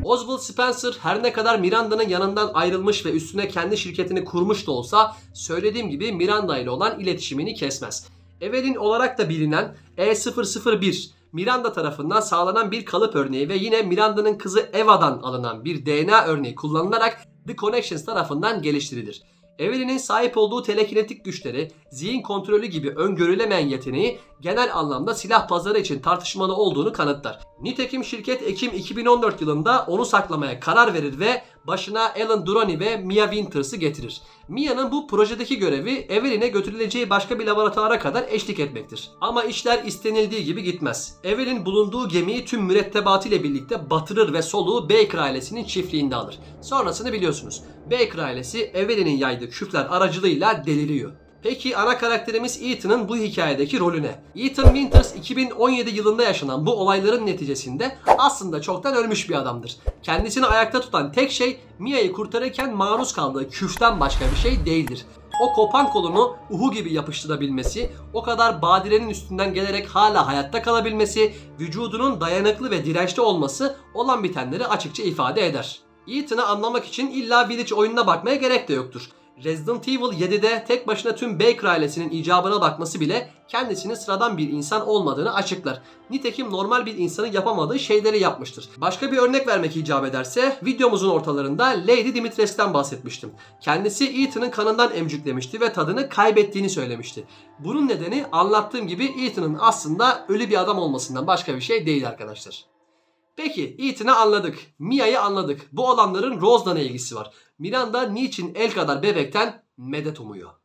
Oswald Spencer her ne kadar Miranda'nın yanından ayrılmış ve üstüne kendi şirketini kurmuş da olsa söylediğim gibi Miranda ile olan iletişimini kesmez. Evelyn olarak da bilinen E001 Miranda tarafından sağlanan bir kalıp örneği ve yine Miranda'nın kızı Eva'dan alınan bir DNA örneği kullanılarak The Connections tarafından geliştirilir. Evelyn'in sahip olduğu telekinetik güçleri, zihin kontrolü gibi öngörülemeyen yeteneği genel anlamda silah pazarı için tartışmalı olduğunu kanıtlar. Nitekim şirket Ekim 2014 yılında onu saklamaya karar verir ve başına Alan Durani ve Mia Winters'ı getirir. Mia'nın bu projedeki görevi Evelyn'e götürüleceği başka bir laboratuvara kadar eşlik etmektir. Ama işler istenildiği gibi gitmez. Evelyn bulunduğu gemiyi tüm mürettebatı ile birlikte batırır ve soluğu Baker ailesinin çiftliğinde alır. Sonrasını biliyorsunuz. Baker ailesi Evelyn'in yaydığı küfler aracılığıyla deliriyor. Peki ana karakterimiz Ethan'ın bu hikayedeki rolü ne? Ethan Winters 2017 yılında yaşanan bu olayların neticesinde aslında çoktan ölmüş bir adamdır. Kendisini ayakta tutan tek şey Mia'yı kurtarırken maruz kaldığı küften başka bir şey değildir. O kopan kolunu uhu gibi yapıştırabilmesi, o kadar badirenin üstünden gelerek hala hayatta kalabilmesi, vücudunun dayanıklı ve dirençli olması olan bitenleri açıkça ifade eder. Ethan'ı anlamak için illa Village oyununa bakmaya gerek de yoktur. Resident Evil 7'de tek başına tüm Baker ailesinin icabına bakması bile kendisinin sıradan bir insan olmadığını açıklar. Nitekim normal bir insanın yapamadığı şeyleri yapmıştır. Başka bir örnek vermek icap ederse videomuzun ortalarında Lady Dimitrescu'dan bahsetmiştim. Kendisi Ethan'ın kanından emcüklemişti ve tadını kaybettiğini söylemişti. Bunun nedeni anlattığım gibi Ethan'ın aslında ölü bir adam olmasından başka bir şey değil arkadaşlar. Peki Ethan'ı anladık. Mia'yı anladık. Bu olanların Rose'la ne ilgisi var? Miranda niçin el kadar bebekten medet umuyor?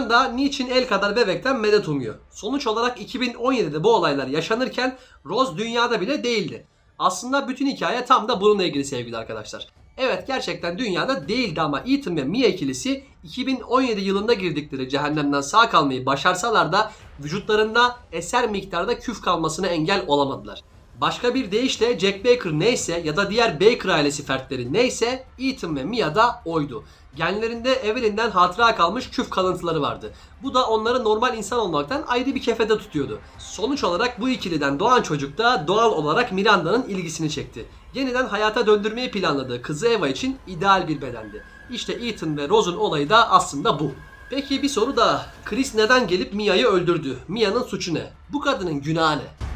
Miranda niçin el kadar bebekten medet umuyor? Sonuç olarak 2017'de bu olaylar yaşanırken Rose dünyada bile değildi. Aslında bütün hikaye tam da bununla ilgili sevgili arkadaşlar. Evet gerçekten dünyada değildi ama Ethan ve Mia ikilisi 2017 yılında girdikleri cehennemden sağ kalmayı başarsalar da vücutlarında eser miktarda küf kalmasına engel olamadılar. Başka bir deyişle Jack Baker neyse ya da diğer Baker ailesi fertleri neyse Ethan ve Mia da oydu. Genlerinde Evelyn'den hatıra kalmış küf kalıntıları vardı. Bu da onları normal insan olmaktan ayrı bir kefede tutuyordu. Sonuç olarak bu ikiliden doğan çocuk da doğal olarak Miranda'nın ilgisini çekti. Yeniden hayata döndürmeyi planladığı kızı Eva için ideal bir bedendi. İşte Ethan ve Rose'un olayı da aslında bu. Peki bir soru daha. Chris neden gelip Mia'yı öldürdü? Mia'nın suçu ne? Bu kadının günahı ne?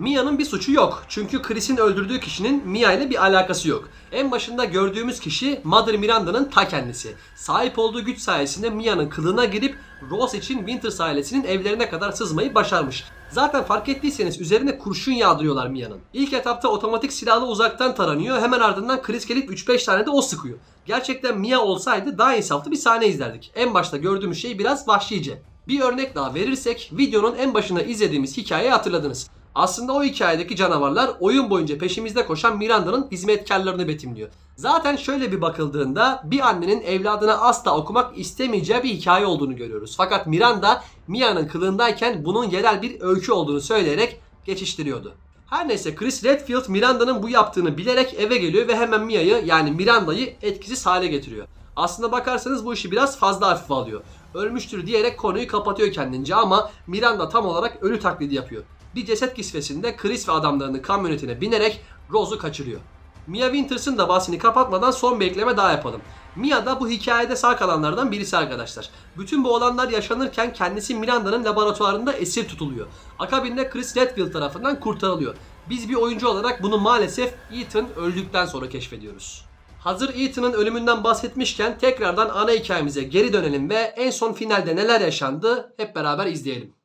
Mia'nın bir suçu yok. Çünkü Chris'in öldürdüğü kişinin Mia ile bir alakası yok. En başında gördüğümüz kişi Mother Miranda'nın ta kendisi. Sahip olduğu güç sayesinde Mia'nın kılığına girip Rose için Winters ailesinin evlerine kadar sızmayı başarmış. Zaten fark ettiyseniz üzerine kurşun yağdırıyorlar Mia'nın. İlk etapta otomatik silahla uzaktan taranıyor. Hemen ardından Chris gelip 3-5 tane de o sıkıyor. Gerçekten Mia olsaydı daha insaflı bir sahne izlerdik. En başta gördüğümüz şey biraz vahşice. Bir örnek daha verirsek videonun en başında izlediğimiz hikayeyi hatırladınız. Aslında o hikayedeki canavarlar oyun boyunca peşimizde koşan Miranda'nın hizmetkarlarını betimliyor. Zaten şöyle bir bakıldığında bir annenin evladına asla okumak istemeyeceği bir hikaye olduğunu görüyoruz. Fakat Miranda Mia'nın kılığındayken bunun yerel bir öykü olduğunu söyleyerek geçiştiriyordu. Her neyse Chris Redfield Miranda'nın bu yaptığını bilerek eve geliyor ve hemen Mia'yı yani Miranda'yı etkisiz hale getiriyor. Aslına bakarsanız bu işi biraz fazla hafife alıyor. Ölmüştür diyerek konuyu kapatıyor kendince ama Miranda tam olarak ölü taklidi yapıyor bir ceset kisvesinde Chris ve adamlarının kamyonetine binerek Rose'u kaçırıyor. Mia Winters'ın da bahsini kapatmadan son bir ekleme daha yapalım. Mia da bu hikayede sağ kalanlardan birisi arkadaşlar. Bütün bu olanlar yaşanırken kendisi Miranda'nın laboratuvarında esir tutuluyor. Akabinde Chris Redfield tarafından kurtarılıyor. Biz bir oyuncu olarak bunu maalesef Ethan öldükten sonra keşfediyoruz. Hazır Ethan'ın ölümünden bahsetmişken tekrardan ana hikayemize geri dönelim ve en son finalde neler yaşandı hep beraber izleyelim.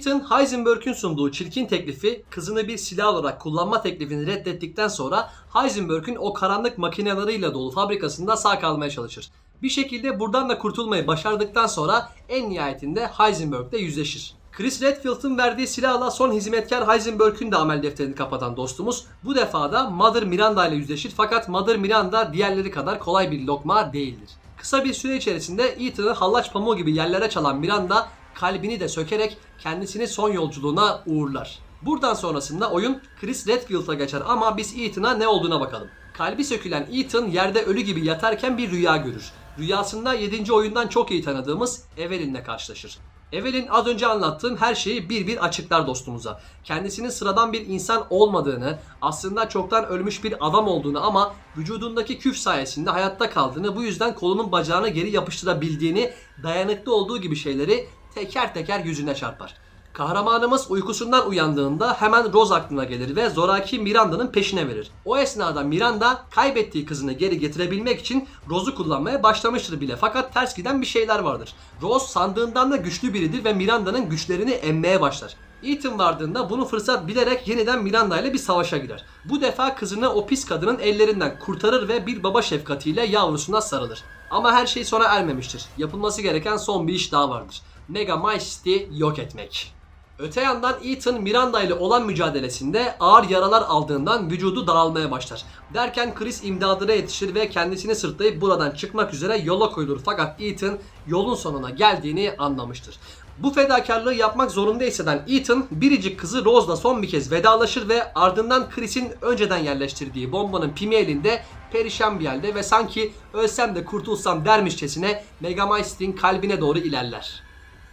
Ethan, Heisenberg'ün sunduğu çirkin teklifi, kızını bir silah olarak kullanma teklifini reddettikten sonra Heisenberg'ün o karanlık makineleriyle dolu fabrikasında sağ kalmaya çalışır. Bir şekilde buradan da kurtulmayı başardıktan sonra en nihayetinde Heisenberg'le yüzleşir. Chris Redfield'ın verdiği silahla son hizmetkar Heisenberg'ün de amel defterini kapatan dostumuz bu defa da Mother Miranda ile yüzleşir fakat Mother Miranda diğerleri kadar kolay bir lokma değildir. Kısa bir süre içerisinde Ethan'ı hallaç pamuğu gibi yerlere çalan Miranda kalbini de sökerek kendisini son yolculuğuna uğurlar. Buradan sonrasında oyun Chris Redfield'a geçer ama biz Ethan'a ne olduğuna bakalım. Kalbi sökülen Ethan yerde ölü gibi yatarken bir rüya görür. Rüyasında 7. oyundan çok iyi tanıdığımız Evelyn'le karşılaşır. Evelyn az önce anlattığım her şeyi bir bir açıklar dostumuza. Kendisinin sıradan bir insan olmadığını, aslında çoktan ölmüş bir adam olduğunu ama vücudundaki küf sayesinde hayatta kaldığını, bu yüzden kolunun bacağını geri yapıştırabildiğini, dayanıklı olduğu gibi şeyleri teker teker yüzüne çarpar. Kahramanımız uykusundan uyandığında hemen Rose aklına gelir ve zoraki Miranda'nın peşine verir. O esnada Miranda kaybettiği kızını geri getirebilmek için Rose'u kullanmaya başlamıştır bile fakat ters giden bir şeyler vardır. Rose sandığından da güçlü biridir ve Miranda'nın güçlerini emmeye başlar. Ethan vardığında bunu fırsat bilerek yeniden Miranda ile bir savaşa girer. Bu defa kızını o pis kadının ellerinden kurtarır ve bir baba şefkatiyle yavrusuna sarılır. Ama her şey sona ermemiştir. Yapılması gereken son bir iş daha vardır. Mega Mighty yok etmek. Öte yandan Ethan Miranda ile olan mücadelesinde ağır yaralar aldığından vücudu dağılmaya başlar. Derken Chris imdadına yetişir ve kendisini sırtlayıp buradan çıkmak üzere yola koyulur. Fakat Ethan yolun sonuna geldiğini anlamıştır. Bu fedakarlığı yapmak zorunda hisseden Ethan biricik kızı Rose'la son bir kez vedalaşır ve ardından Chris'in önceden yerleştirdiği bombanın pimi elinde perişan bir halde ve sanki ölsem de kurtulsam dermişçesine Megameister'in kalbine doğru ilerler.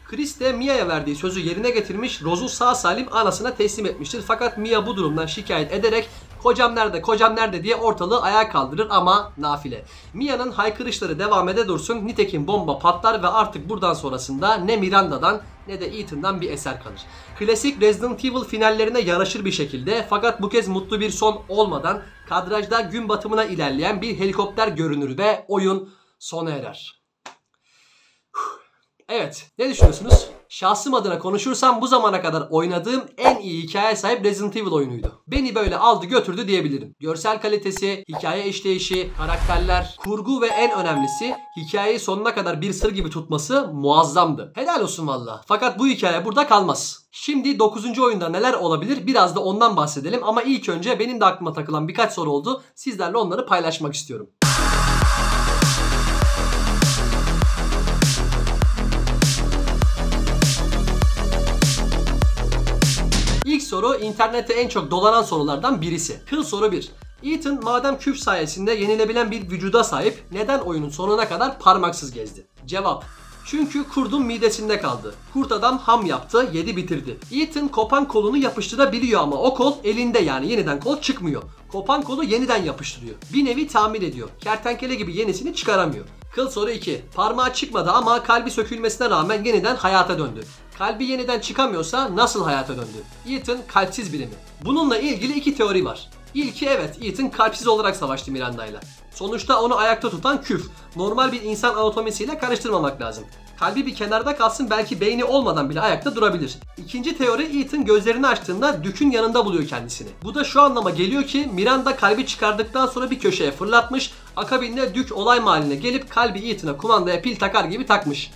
Chris de Mia'ya verdiği sözü yerine getirmiş, Rose'u sağ salim anasına teslim etmiştir. Fakat Mia bu durumdan şikayet ederek kocam nerede kocam nerede diye ortalığı ayağa kaldırır ama nafile. Mia'nın haykırışları devam ede dursun nitekim bomba patlar ve artık buradan sonrasında ne Miranda'dan ne de Ethan'dan bir eser kalır. Klasik Resident Evil finallerine yaraşır bir şekilde fakat bu kez mutlu bir son olmadan kadrajda gün batımına ilerleyen bir helikopter görünür ve oyun sona erer. Evet, ne düşünüyorsunuz? Şahsım adına konuşursam bu zamana kadar oynadığım en iyi hikaye sahip Resident Evil oyunuydu. Beni böyle aldı götürdü diyebilirim. Görsel kalitesi, hikaye işleyişi, karakterler, kurgu ve en önemlisi hikayeyi sonuna kadar bir sır gibi tutması muazzamdı. Helal olsun valla. Fakat bu hikaye burada kalmaz. Şimdi 9. oyunda neler olabilir biraz da ondan bahsedelim ama ilk önce benim de aklıma takılan birkaç soru oldu. Sizlerle onları paylaşmak istiyorum. Soru internette en çok dolanan sorulardan birisi. Kıl soru 1. Ethan madem küf sayesinde yenilebilen bir vücuda sahip neden oyunun sonuna kadar parmaksız gezdi? Cevap. Çünkü kurdun midesinde kaldı. Kurt adam ham yaptı, yedi bitirdi. Ethan kopan kolunu yapıştırabiliyor ama o kol elinde yani yeniden kol çıkmıyor. Kopan kolu yeniden yapıştırıyor. Bir nevi tamir ediyor. Kertenkele gibi yenisini çıkaramıyor. Kıl soru 2. Parmağı çıkmadı ama kalbi sökülmesine rağmen yeniden hayata döndü. Kalbi yeniden çıkamıyorsa nasıl hayata döndü? Ethan kalpsiz biri mi? Bununla ilgili iki teori var. İlki evet Ethan kalpsiz olarak savaştı Miranda'yla. Sonuçta onu ayakta tutan küf. Normal bir insan anatomisiyle karıştırmamak lazım. Kalbi bir kenarda kalsın belki beyni olmadan bile ayakta durabilir. İkinci teori Ethan gözlerini açtığında Dük'ün yanında buluyor kendisini. Bu da şu anlama geliyor ki Miranda kalbi çıkardıktan sonra bir köşeye fırlatmış. Akabinde Dük olay mahalline gelip kalbi Ethan'a kumandaya pil takar gibi takmış.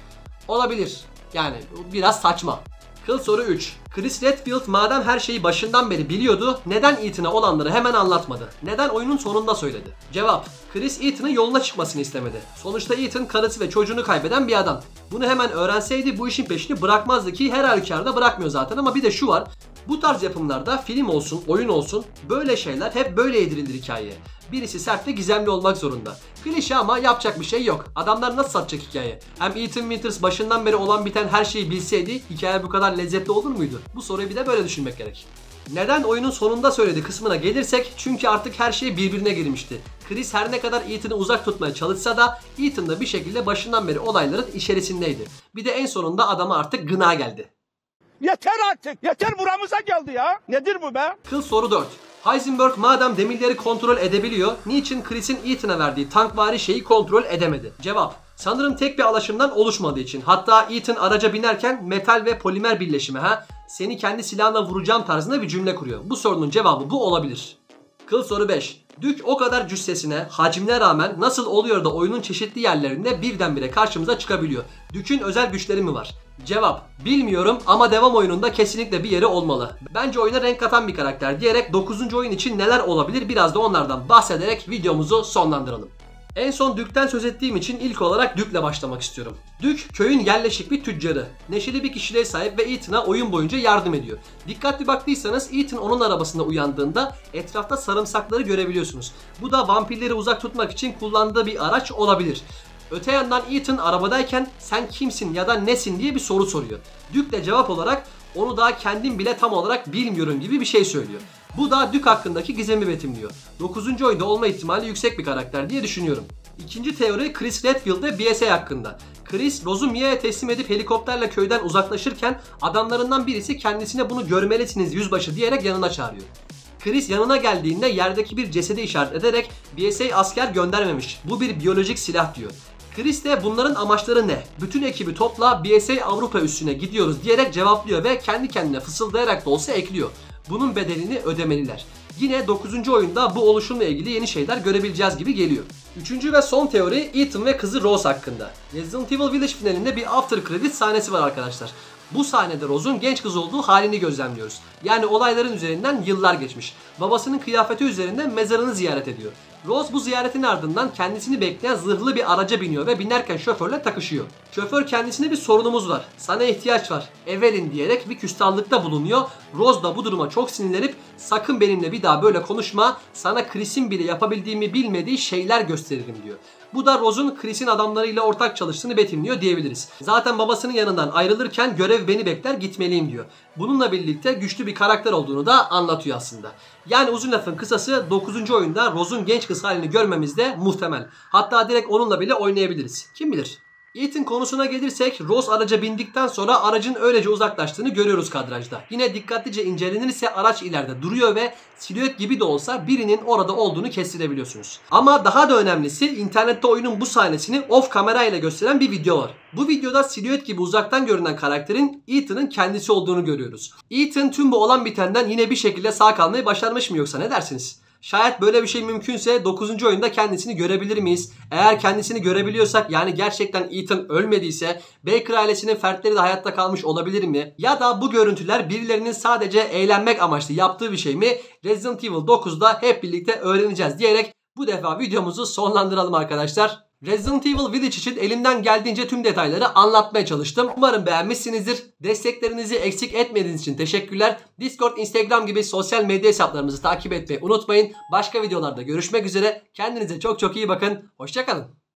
Olabilir. Yani biraz saçma. Kıl soru 3. Chris Redfield madem her şeyi başından beri biliyordu neden Ethan'a olanları hemen anlatmadı? Neden oyunun sonunda söyledi? Cevap. Chris Ethan'ın yoluna çıkmasını istemedi. Sonuçta Ethan karısı ve çocuğunu kaybeden bir adam. Bunu hemen öğrenseydi bu işin peşini bırakmazdı ki her halükarda bırakmıyor zaten ama bir de şu var. Bu tarz yapımlarda film olsun, oyun olsun böyle şeyler hep böyle yedirilir hikayeye. Birisi sert ve gizemli olmak zorunda. Klişe ama yapacak bir şey yok. Adamlar nasıl satacak hikaye? Hem Ethan Winters başından beri olan biten her şeyi bilseydi hikaye bu kadar lezzetli olur muydu? Bu soruyu bir de böyle düşünmek gerek. Neden oyunun sonunda söyledi kısmına gelirsek çünkü artık her şey birbirine girmişti. Chris her ne kadar Ethan'ı uzak tutmaya çalışsa da Ethan da bir şekilde başından beri olayların içerisindeydi. Bir de en sonunda adama artık gına geldi. Yeter artık. Yeter buramıza geldi ya. Nedir bu be? Kıl soru 4. Heisenberg madem demirleri kontrol edebiliyor, niçin Chris'in Ethan'a verdiği tankvari şeyi kontrol edemedi? Cevap. Sanırım tek bir alaşımdan oluşmadığı için. Hatta Ethan araca binerken metal ve polimer birleşimi ha seni kendi silahına vuracağım tarzında bir cümle kuruyor. Bu sorunun cevabı bu olabilir. Kıl soru 5. Dük o kadar cüssesine, hacmine rağmen nasıl oluyor da oyunun çeşitli yerlerinde birdenbire karşımıza çıkabiliyor? Dük'ün özel güçleri mi var? Cevap bilmiyorum ama devam oyununda kesinlikle bir yeri olmalı. Bence oyuna renk katan bir karakter diyerek 9. oyun için neler olabilir biraz da onlardan bahsederek videomuzu sonlandıralım. En son Dük'ten söz ettiğim için ilk olarak Dük'le başlamak istiyorum. Dük köyün yerleşik bir tüccarı. Neşeli bir kişiliğe sahip ve Ethan'a oyun boyunca yardım ediyor. Dikkatli baktıysanız Ethan onun arabasında uyandığında etrafta sarımsakları görebiliyorsunuz. Bu da vampirleri uzak tutmak için kullandığı bir araç olabilir. Öte yandan Ethan arabadayken sen kimsin ya da nesin diye bir soru soruyor. Dük de cevap olarak onu daha kendim bile tam olarak bilmiyorum gibi bir şey söylüyor. Bu da Dük hakkındaki gizemi betimliyor. 9. oyunda olma ihtimali yüksek bir karakter diye düşünüyorum. İkinci teori Chris Redfield ve BSA hakkında. Chris, Rose'u Mia'ya teslim edip helikopterle köyden uzaklaşırken adamlarından birisi kendisine bunu görmelisiniz yüzbaşı diyerek yanına çağırıyor. Chris yanına geldiğinde yerdeki bir cesedi işaret ederek BSA asker göndermemiş. Bu bir biyolojik silah diyor. Chris de bunların amaçları ne? Bütün ekibi topla BSA Avrupa üssüne gidiyoruz diyerek cevaplıyor ve kendi kendine fısıldayarak da olsa ekliyor. Bunun bedelini ödemeliler. Yine 9. oyunda bu oluşumla ilgili yeni şeyler görebileceğiz gibi geliyor. Üçüncü ve son teori Ethan ve kızı Rose hakkında. Resident Evil Village finalinde bir after credit sahnesi var arkadaşlar. Bu sahnede Rose'un genç kız olduğu halini gözlemliyoruz. Yani olayların üzerinden yıllar geçmiş. Babasının kıyafeti üzerinden mezarını ziyaret ediyor. Rose bu ziyaretin ardından kendisini bekleyen zırhlı bir araca biniyor ve binerken şoförle takışıyor. Şoför kendisine bir sorunumuz var. Sana ihtiyaç var. Evelyn diyerek bir küstahlıkta bulunuyor. Rose da bu duruma çok sinirlenip sakın benimle bir daha böyle konuşma. Sana Chris'in bile yapabildiğimi bilmediği şeyler gösteririm diyor. Bu da Rose'un Chris'in adamlarıyla ortak çalıştığını betimliyor diyebiliriz. Zaten babasının yanından ayrılırken görev beni bekler gitmeliyim diyor. Bununla birlikte güçlü bir karakter olduğunu da anlatıyor aslında. Yani uzun lafın kısası 9. oyunda Rose'un genç kız halini görmemiz de muhtemel. Hatta direkt onunla bile oynayabiliriz. Kim bilir? Ethan konusuna gelirsek Rose araca bindikten sonra aracın öylece uzaklaştığını görüyoruz kadrajda. Yine dikkatlice incelenirse araç ileride duruyor ve silüet gibi de olsa birinin orada olduğunu kestirebiliyorsunuz. Ama daha da önemlisi internette oyunun bu sahnesini off kamera ile gösteren bir video var. Bu videoda silüet gibi uzaktan görünen karakterin Ethan'ın kendisi olduğunu görüyoruz. Ethan tüm bu olan bitenden yine bir şekilde sağ kalmayı başarmış mı yoksa ne dersiniz? Şayet böyle bir şey mümkünse 9. oyunda kendisini görebilir miyiz? Eğer kendisini görebiliyorsak yani gerçekten Ethan ölmediyse Baker ailesinin fertleri de hayatta kalmış olabilir mi? Ya da bu görüntüler birilerinin sadece eğlenmek amaçlı yaptığı bir şey mi? Resident Evil 9'da hep birlikte öğreneceğiz diyerek bu defa videomuzu sonlandıralım arkadaşlar. Resident Evil Village için elimden geldiğince tüm detayları anlatmaya çalıştım. Umarım beğenmişsinizdir. Desteklerinizi eksik etmediğiniz için teşekkürler. Discord, Instagram gibi sosyal medya hesaplarımızı takip etmeyi unutmayın. Başka videolarda görüşmek üzere. Kendinize çok çok iyi bakın. Hoşçakalın.